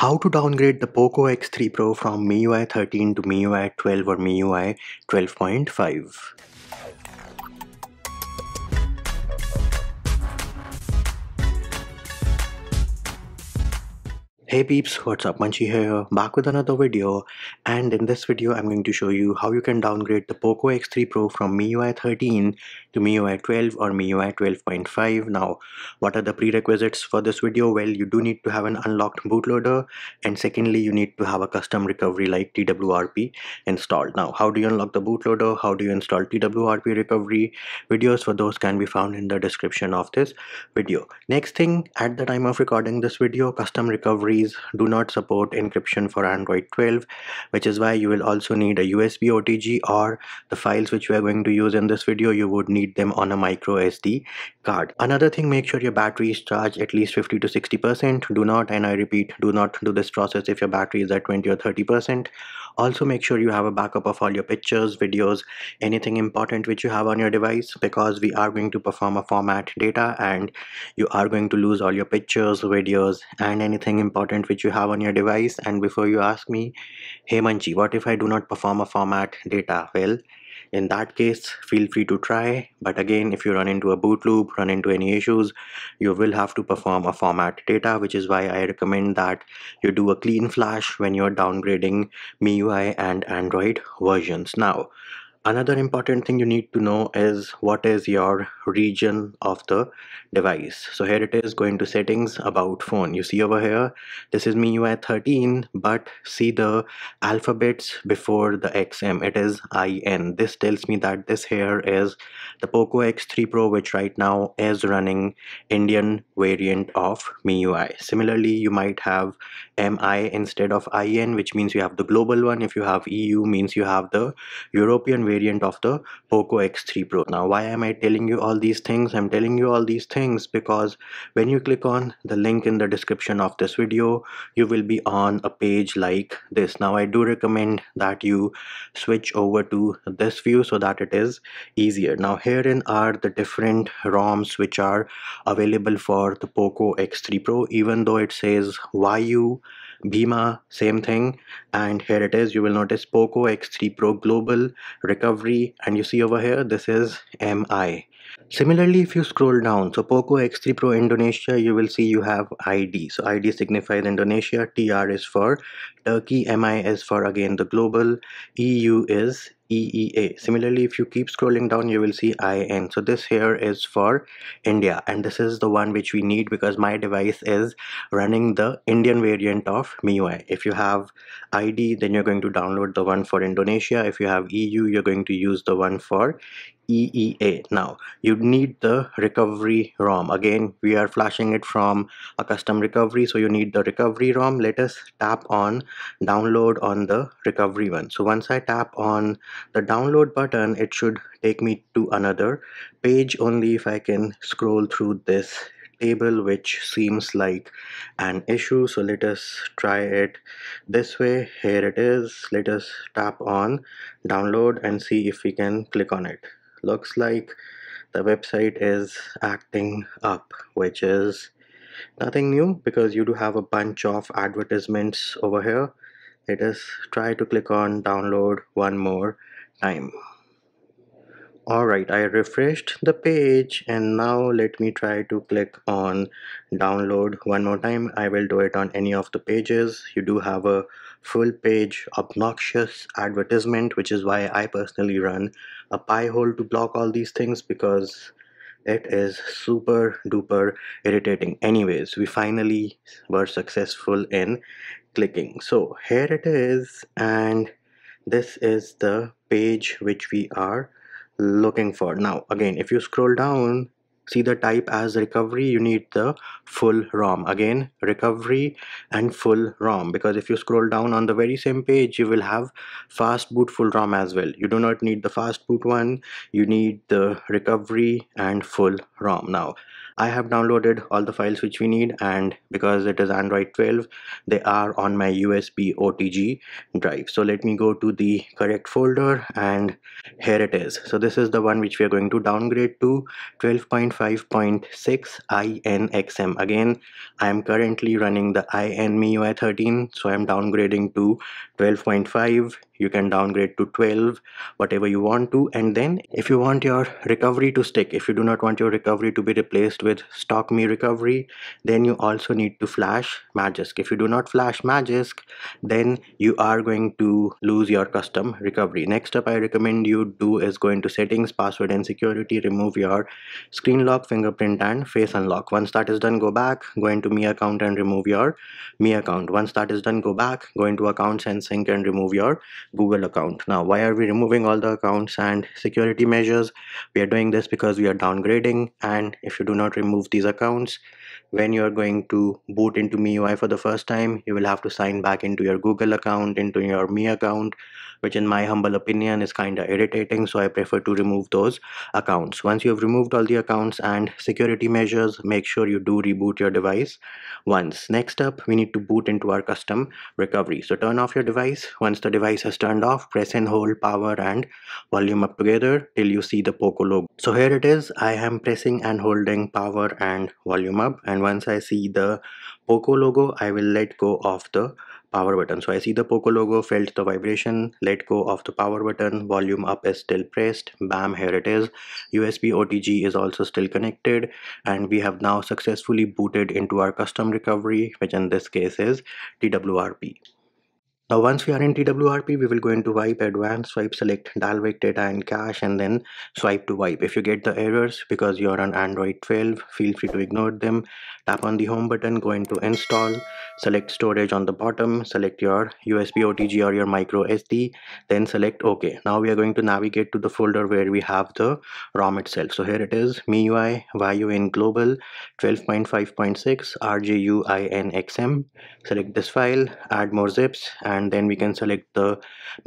How to downgrade the POCO X3 Pro from MIUI 13 to MIUI 12 or MIUI 12.5. Hey peeps, what's up Munchy here, back with another video and in this video I'm going to show you how you can downgrade the POCO X3 Pro from MIUI 13 to MIUI 12 or MIUI 12.5. Now what are the prerequisites for this video? Well you do need to have an unlocked bootloader and secondly you need to have a custom recovery like TWRP installed. Now how do you unlock the bootloader? How do you install TWRP recovery? Videos for those can be found in the description of this video. Next thing at the time of recording this video custom recovery do not support encryption for Android 12 which is why you will also need a USB OTG or the files which we are going to use in this video. You would need them on a micro SD card. Another thing make sure your battery is charged at least 50 to 60 percent. Do not and I repeat do not do this process if your battery is at 20 or 30 percent also make sure you have a backup of all your pictures videos anything important which you have on your device because we are going to perform a format data and you are going to lose all your pictures videos and anything important which you have on your device. And before you ask me hey Munchy what if I do not perform a format data? Well in that case feel free to try. But again if you run into a boot loop run into any issues you will have to perform a format data which is why I recommend that you do a clean flash when you're downgrading MIUI and Android versions. Now Another important thing you need to know is what is your region of the device. So here it is going to settings about phone. You see over here, this is MIUI 13, but see the alphabets before the XM. It is IN. This tells me that this here is the POCO X3 Pro, which right now is running Indian variant of MIUI. Similarly, you might have MI instead of IN, which means you have the global one. If you have EU, means you have the European variant of the Poco X3 Pro. Now why am I telling you all these things? I'm telling you all these things because when you click on the link in the description of this video, you will be on a page like this. Now I do recommend that you switch over to this view so that it is easier. Now herein are the different ROMs which are available for the Poco X3 Pro even though it says Vayu Bhima same thing. And here it is. You will notice Poco X3 Pro Global Recovery. And you see over here this is MI Similarly, if you scroll down, so Poco X3 Pro Indonesia, you will see you have ID. So ID signifies Indonesia, TR is for Turkey, MI is for again the global, EU is EEA. Similarly, if you keep scrolling down, you will see IN. So this here is for India and this is the one which we need because my device is running the Indian variant of MIUI. If you have ID, then you're going to download the one for Indonesia. If you have EU, you're going to use the one for EEA. Now you need the recovery ROM. Again, we are flashing it from a custom recovery. So you need the recovery ROM. Let us tap on download on the recovery one. So once I tap on the download button, it should take me to another page only if I can scroll through this table which seems like an issue so let us try it this way here it is let us tap on download and see if we can click on it looks like. The website is acting up which is nothing new because you do have a bunch of advertisements over here. Let us try to click on download one more time. Alright I refreshed the page and now let me try to click on download one more time. I will do it on any of the pages. You do have a full page obnoxious advertisement which is why I personally run a Pi-hole to block all these things because it is super duper irritating. Anyways we finally were successful in clicking. So here it is and this is the page which we are looking for. Now again if you scroll down see the type as recovery you need the full ROM. Again recovery and full ROM because if you scroll down on the very same page you will have fast boot full ROM as well. You do not need the fast boot one you need the recovery and full ROM. Now I have downloaded all the files which we need and because it is Android 12 they are on my USB OTG drive. So let me go to the correct folder and here it is. So this is the one which we are going to downgrade to 12.5.6 INXM again I am currently running the INMIUI 13 so I am downgrading to 12.5 you can downgrade to 12 whatever you want to. And then if you want your recovery to stick if you do not want your recovery to be replaced with stock Mi recovery then you also need to flash magisk if you do not flash magisk then you are going to lose your custom recovery. Next up i recommend you do is go into settings password and security remove your screen lock fingerprint and face unlock. Once that is done go back go into Mi account and remove your Mi account. Once that is done go back go into accounts and sync and remove your google account. Now why are we removing all the accounts and security measures? We are doing this because we are downgrading and if you do not remove these accounts when you are going to boot into MIUI for the first time you will have to sign back into your Google account into your Mi account which in my humble opinion is kind of irritating so I prefer to remove those accounts. Once you have removed all the accounts and security measures make sure you do reboot your device once. Next up we need to boot into our custom recovery. So turn off your device. Once the device has turned off press and hold power and volume up together till you see the Poco logo. So here it is. I am pressing and holding power and volume up. And once I see the Poco logo I will let go of the power button. So I see the Poco logo felt the vibration let go of the power button volume up is still pressed. Bam here it is. USB OTG is also still connected. And we have now successfully booted into our custom recovery which in this case is TWRP now once we are in TWRP, we will go into wipe advanced, swipe select Dalvik data and cache and then swipe to wipe. If you get the errors because you are on Android 12, feel free to ignore them. Tap on the home button, go into install, select storage on the bottom, select your USB OTG or your micro SD, then select OK. Now we are going to navigate to the folder where we have the ROM itself. So here it is, MIUI, YUN Global 12.5.6 RJUINXM. Select this file, add more zips and and then we can select the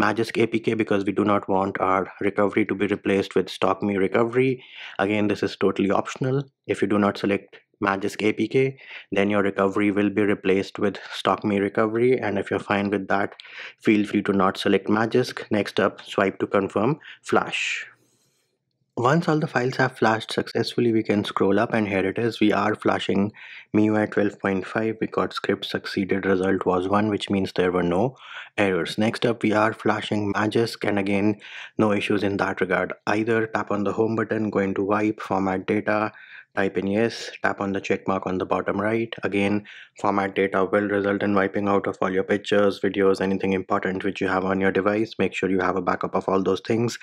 Magisk APK because we do not want our recovery to be replaced with stock Mi recovery. Again this is totally optional. If you do not select Magisk APK then your recovery will be replaced with stock Mi recovery. And if you're fine with that feel free to not select Magisk next up swipe to confirm flash once all the files have flashed successfully, we can scroll up and here it is. We are flashing MIUI 12.5. We got script succeeded result was 1 which means there were no errors. Next up we are flashing Magisk and again no issues in that regard. Either tap on the home button, go into wipe, format data, type in yes tap on the check mark on the bottom right. Again format data will result in wiping out of all your pictures videos anything important which you have on your device. Make sure you have a backup of all those things.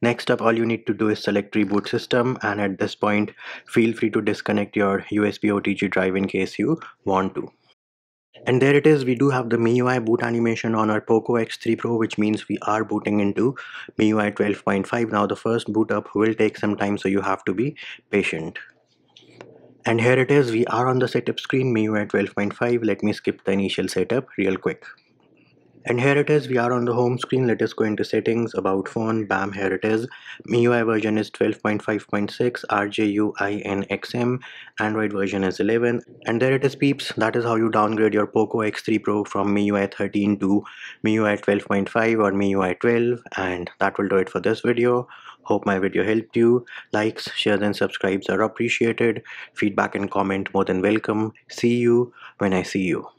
Next up all you need to do is select reboot system and at this point feel free to disconnect your usb otg drive in case you want to. And there it is we do have the MIUI boot animation on our POCO X3 Pro which means we are booting into MIUI 12.5 now the first boot up will take some time so you have to be patient and here it is we are on the setup screen MIUI 12.5 let me skip the initial setup real quick. And here it is we are on the home screen. Let us go into settings about phone bam here it is. MIUI version is 12.5.6 RJUINXM Android version is 11 and there it is peeps that is how you downgrade your POCO X3 Pro from MIUI 13 to MIUI 12.5 or MIUI 12 and that will do it for this video Hope my video helped you. Likes, shares and subscribes are appreciated. Feedback and comment more than welcome. See you when I see you.